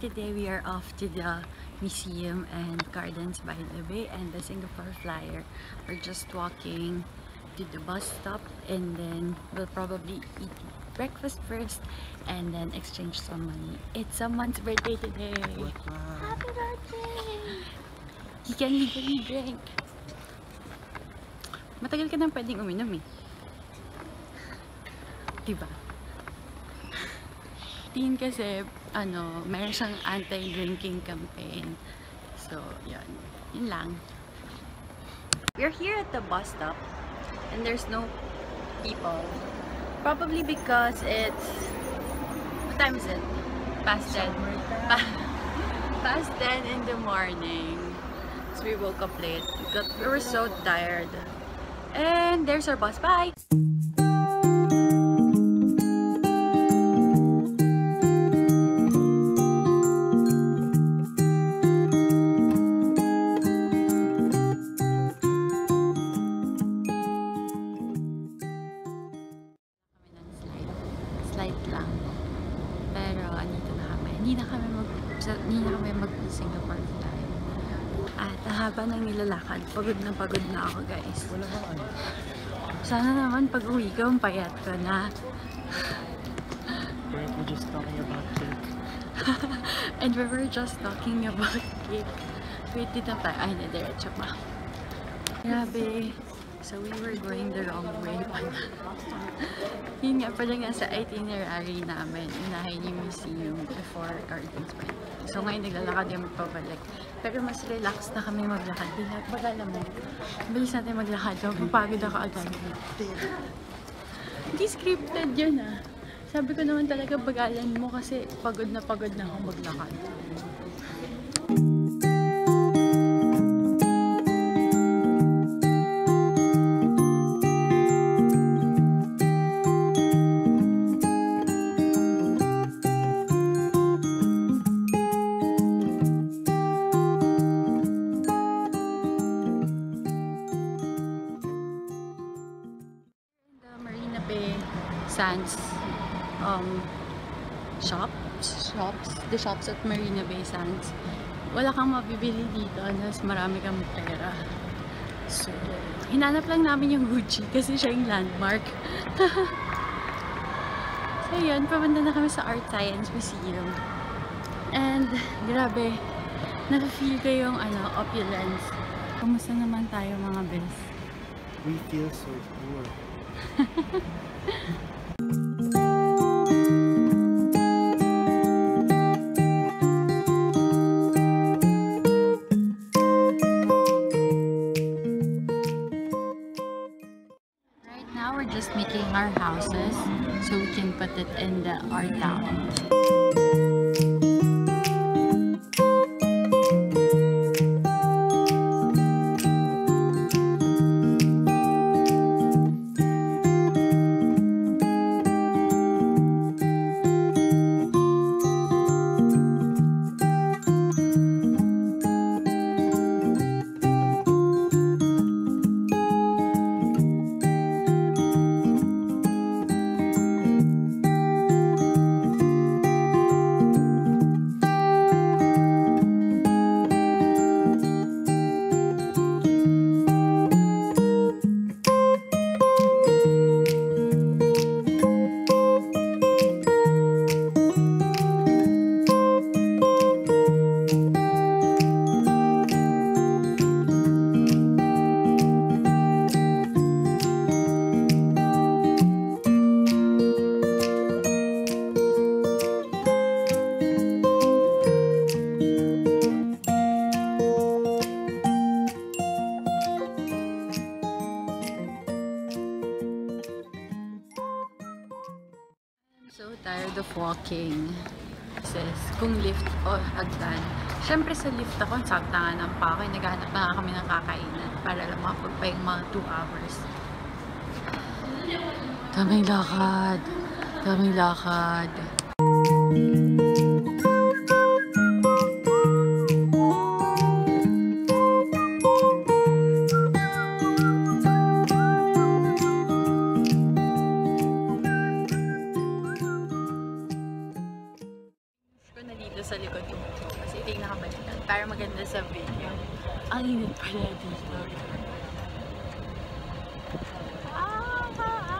today we are off to the museum and gardens by the bay and the Singapore Flyer. We're just walking to the bus stop and then we'll probably eat breakfast first and then exchange some money. It's someone's birthday today. Happy birthday! He can legally drink. Matagal ka nang pwedeng uminom eh. Diba? Teen kasi, ano, meron siyang anti-drinking campaign. So, yun. Yun lang. We're here at the bus stop and there's no people. Probably because it's... What time is it? Past 10. Pa past 10 in the morning. So we woke up late. Because we were so tired. And there's our bus. Bye! Hindi na kami mag hindi na kami mag Singapore fly. At haba ng nilalakad, pagod na pagod na ako guys. Ano. Sana naman pag uwi ko, payat ko na. We're we're just talking about cake. And we were just talking about cake. Wait, dito tayo. Ay, na, diretso pa. Grabe. So, we were going the wrong way pala. Yun nga pala nga sa itinerary namin. Unahin yung museum before Gardens Bay. So, ngayon naglalakad yung magpabalik. Pero mas relax na kami maglakad. Baga alam mo, bilis natin maglakad. Mapapagod ako agad. Hindi scripted yun ah. Sabi ko naman talaga bagalan mo kasi pagod na pagod na ako maglakad. Sands um, shops, shops, the shops at Marina Bay Sands. Wala kang mabibili dito unless marami kang pera. So, hinanap lang namin yung Gucci kasi siya yung landmark. so, yun, papunta na kami sa Art Science Museum. And, grabe, nafe-feel ko yung ano, opulence. Kamusta naman tayo mga best? We feel so poor. our houses so we can put it in the art town. Walking. Sis, kung lift o hagdan. Siyempre sa lift ako, sakta nga ng pa ako. eh, Naghahanap na kami ng kakainan para lang makapagpahing mga 2 hours. Daming lakad. Daming lakad. sa maganda sa video. Ang init pala dito. Ah,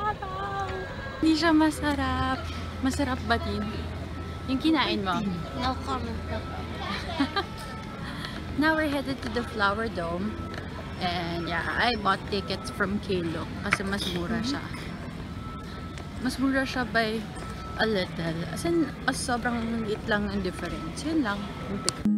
araw. Hindi siya masarap. Masarap ba din? Yung kinain mo? No comment. No Now we're headed to the Flower Dome. And yeah, I bought tickets from Kilo kasi mas mura siya. Mas mura siya by a little. As in, as sobrang liit lang ang difference. Yun lang. yung ticket.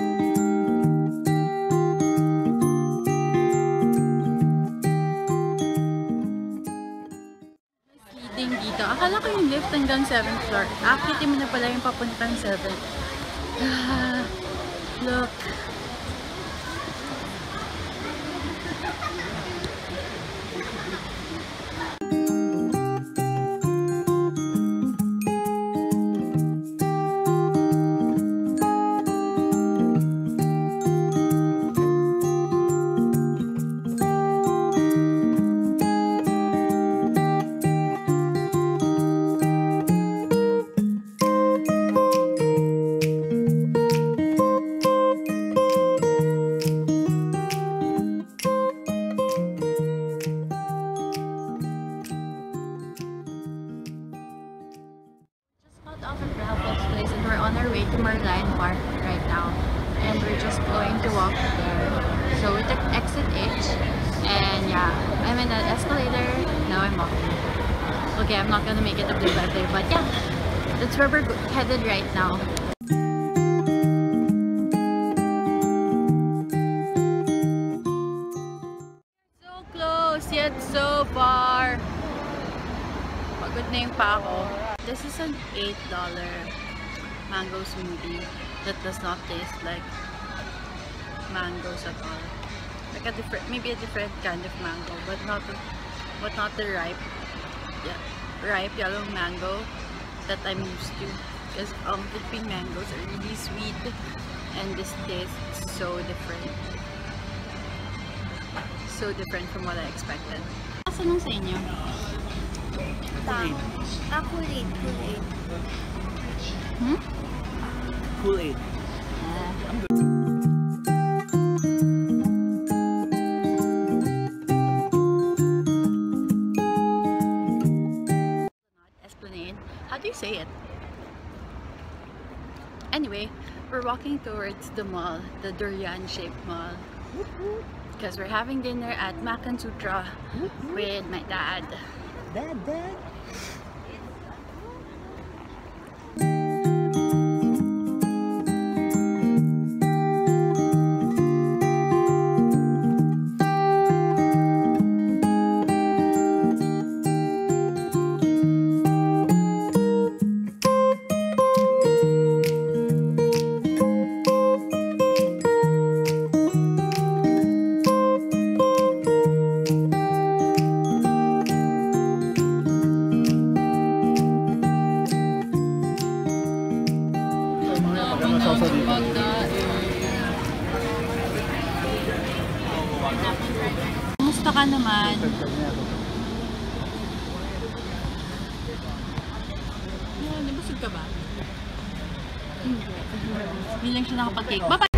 5th hanggang 7th floor. Ah, Akitin mo na pala yung papuntang 7th. Ah, look. Our way to Marline Park right now. And we're just going to walk there. So we took exit H and yeah, I'm in an escalator. Now I'm walking. Okay, I'm not gonna make it up there by but yeah, that's where we're headed right now. So close yet so far. Pagod na pa ako. This is an $8 mango smoothie that does not taste like mangoes at all. Like a different, maybe a different kind of mango, but not the, but not the ripe, yeah, ripe yellow mango that I'm used to. Because um, Philippine mangoes are really sweet, and this tastes so different. So different from what I expected. Asa nung sa inyo? Tang. Ah, Kool-Aid. Kool-Aid. Hmm? Kool-Aid. Esplanade. How do you say it? Anyway, we're walking towards the mall, the durian shaped mall. Because we're having dinner at Makan Sutra with my dad. Dad, dad. Kumusta ka naman? Yeah, nabusog ka ba? Hindi. Hindi lang siya nakapag-cake. Bye-bye!